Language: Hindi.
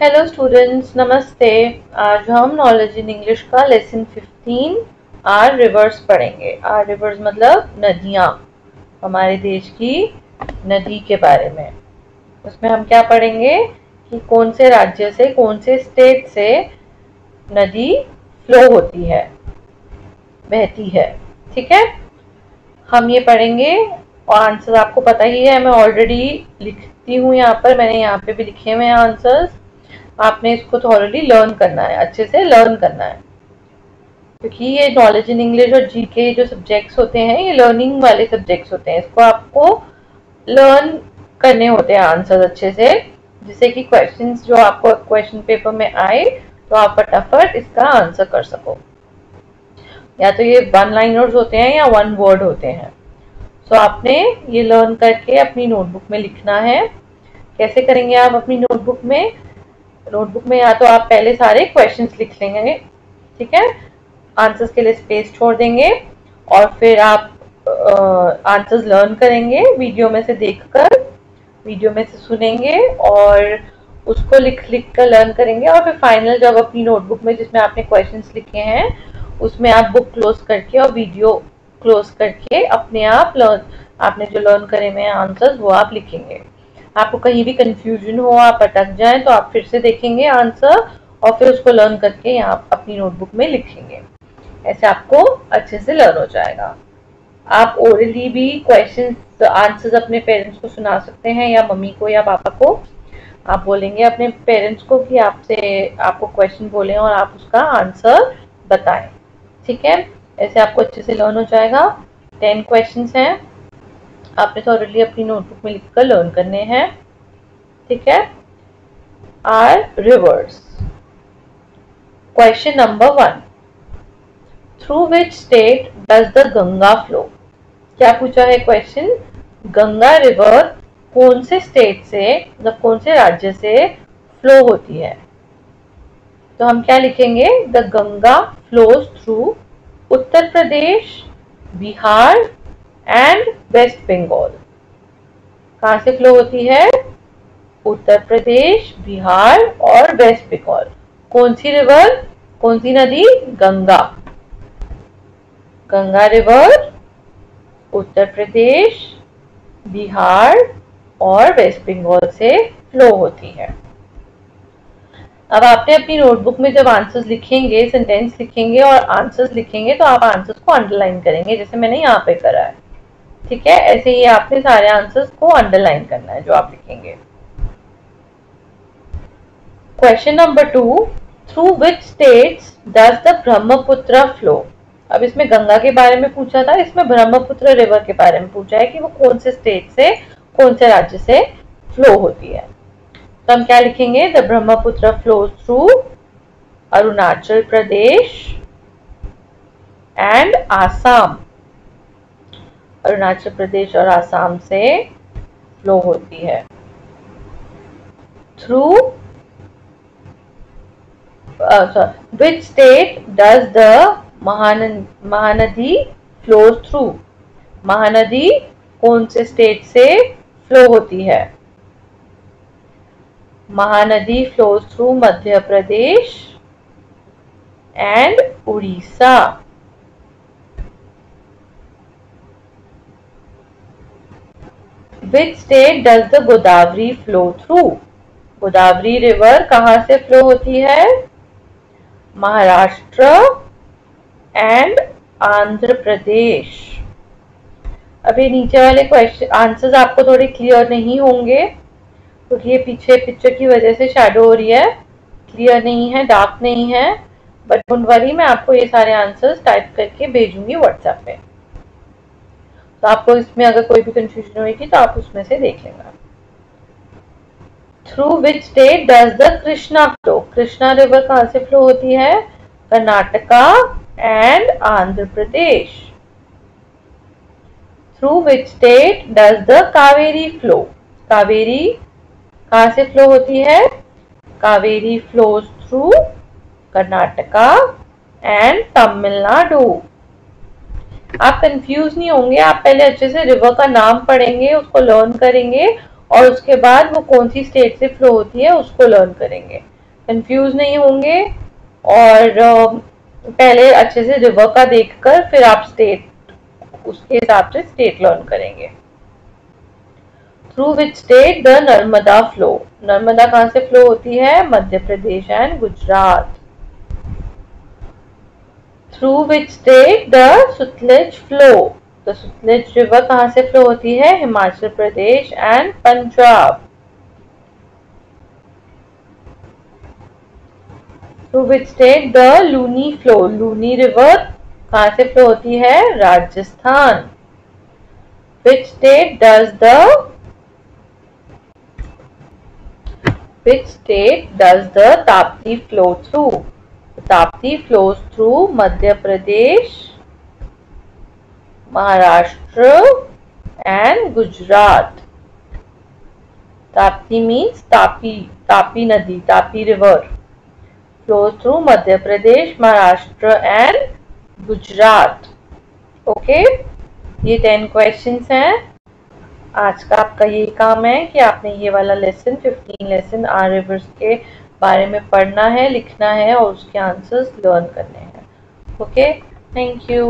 हेलो स्टूडेंट्स नमस्ते आज हम नॉलेज इन इंग्लिश का लेसन 15 आर रिवर्स पढ़ेंगे। आर रिवर्स मतलब नदियाँ, हमारे देश की नदी के बारे में। उसमें हम क्या पढ़ेंगे? कि कौन से राज्य से, कौन से स्टेट से नदी फ्लो होती है, बहती है। ठीक है? हम ये पढ़ेंगे। और आंसर आपको पता ही है, मैं ऑलरेडी लिखती हूँ यहाँ पर, मैंने यहाँ पे भी लिखे हुए हैं आंसर्स आपने इसको थॉरली लर्न करना है अच्छे से लर्न करना है। क्योंकि ये नॉलेज इन इंग्लिश और जी के जो सब्जेक्ट्स होते हैं ये लर्निंग वाले सब्जेक्ट्स होते हैं इसको आपको लर्न करने होते हैं आंसर अच्छे से। जिससे कि क्वेश्चंस जो आपको क्वेश्चन पेपर में आए तो आप फटाफट इसका आंसर कर सको। या तो ये वन लाइनर्स होते हैं या वन वर्ड होते हैं। सो so, आपने ये लर्न करके अपनी नोटबुक में लिखना है। कैसे करेंगे आप अपनी नोटबुक में? नोटबुक में, या तो आप पहले सारे क्वेश्चंस लिख लेंगे, ठीक है? आंसर्स के लिए स्पेस छोड़ देंगे, और फिर आप आंसर्स लर्न करेंगे वीडियो में से देखकर वीडियो में से सुनेंगे, और उसको लिख लिख कर लर्न करेंगे, और फिर फाइनल जब अपनी नोटबुक में जिसमें आपने क्वेश्चंस लिखे हैं, उसमें आप बुक क्लोज करके और वीडियो क्लोज करके अपने आप लर्न आपने जो लर्न करे हुए आंसर्स वो आप लिखेंगे। आपको कहीं भी कंफ्यूजन हो, आप अटक जाएँ तो आप फिर से देखेंगे आंसर और फिर उसको लर्न करके यहाँ अपनी नोटबुक में लिखेंगे। ऐसे आपको अच्छे से लर्न हो जाएगा। आप ओरली भी क्वेश्चन आंसर्स अपने पेरेंट्स को सुना सकते हैं या मम्मी को या पापा को। आप बोलेंगे अपने पेरेंट्स को कि आपसे, आपको क्वेश्चन बोले और आप उसका आंसर बताएँ। ठीक है? ऐसे आपको अच्छे से लर्न हो जाएगा। टेन क्वेश्चन हैं। आपने तो ऑलरेडी अपनी नोटबुक में लिखकर लर्न करने हैं, ठीक है? Our rivers question number one through which state does the Ganga flow क्या पूछा है क्वेश्चन गंगा रिवर कौन से स्टेट से मतलब कौन से राज्य से फ्लो होती है? तो हम क्या लिखेंगे? The Ganga flows through Uttar Pradesh Bihar and West Bengal कहा से फ्लो होती है? उत्तर प्रदेश, बिहार और वेस्ट बंगाल कौन सी रिवर कौन सी नदी? गंगा. गंगा रिवर उत्तर प्रदेश, बिहार और वेस्ट बंगाल से फ्लो होती है. अब आपने अपनी नोटबुक में जब आंसर्स लिखेंगे सेंटेंस लिखेंगे और आंसर्स लिखेंगे तो आप आंसर्स को अंडरलाइन करेंगे, जैसे मैंने यहाँ पे करा है. ठीक है? ऐसे ही आपने सारे आंसर्स को अंडरलाइन करना है जो आप लिखेंगे। Question number two through which states does the Brahmaputra flow अब इसमें गंगा के बारे में पूछा था, इसमें ब्रह्मपुत्र रिवर के बारे में पूछा है कि वो कौन से स्टेट से, कौन से राज्य से फ्लो होती है। तो हम क्या लिखेंगे? The Brahmaputra flow through Arunachal Pradesh and Assam Arunachal Pradesh और आसाम से फ्लो होती है। Through which state does the Mahanadi flow through Mahanadi कौन से स्टेट से फ्लो होती है? Mahanadi flows through Madhya Pradesh and Orissa which state does the Godavari flow through Godavari river कहाँ से फ्लो होती है? महाराष्ट्र एंड आंध्र प्रदेश। अभी नीचे वाले क्वेश्चन आंसर्स आपको थोड़े क्लियर नहीं होंगे, क्योंकि ये पीछे पिक्चर की वजह से शेडो हो रही है। क्लियर नहीं है डार्क नहीं है बट डोंट वरी मैं आपको ये सारे आंसर्स टाइप करके भेजूँगी व्हाट्सएप पे। तो आपको इसमें अगर कोई भी कंफ्यूजन होगी तो आप उसमें से देख लेना through which state does the Krishna flow Krishna river कहाँ से फ्लो होती है? Karnataka and Andhra Pradesh through which state does the Kaveri flow Kaveri कहा से फ्लो होती है? Kaveri flows through Karnataka and Tamil Nadu आप कंफ्यूज नहीं होंगे, आप पहले अच्छे से रिवर का नाम पढ़ेंगे, उसको लर्न करेंगे और उसके बाद वो कौन सी स्टेट से फ्लो होती है, उसको लर्न करेंगे। कंफ्यूज नहीं होंगे और पहले अच्छे से रिवर का देखकर फिर आप स्टेट उसके हिसाब से स्टेट लर्न करेंगे। Through which state the Narmada flow Narmada कहाँ से फ्लो होती है? Madhya Pradesh and Gujarat. Through which state the Sutlej flow the Sutlej river कहाँ से फ्लो होती है? Himachal Pradesh and Punjab. Through which state the Luni flow Luni river कहाँ से फ्लो होती है? Rajasthan. Which state does the Which state does the Tapti flow through? Tapti flows through Madhya Pradesh, Maharashtra and Gujarat. Tapti means Tapi Tapi नदी, Tapi river flows through Madhya Pradesh, Maharashtra and Gujarat. Okay ये टेन क्वेश्चन हैं. आज का आपका यही काम है कि आपने ये वाला lesson fifteen lesson our rivers के बारे में पढ़ना है, लिखना है और उसके आंसर्स लर्न करने हैं। Okay thank you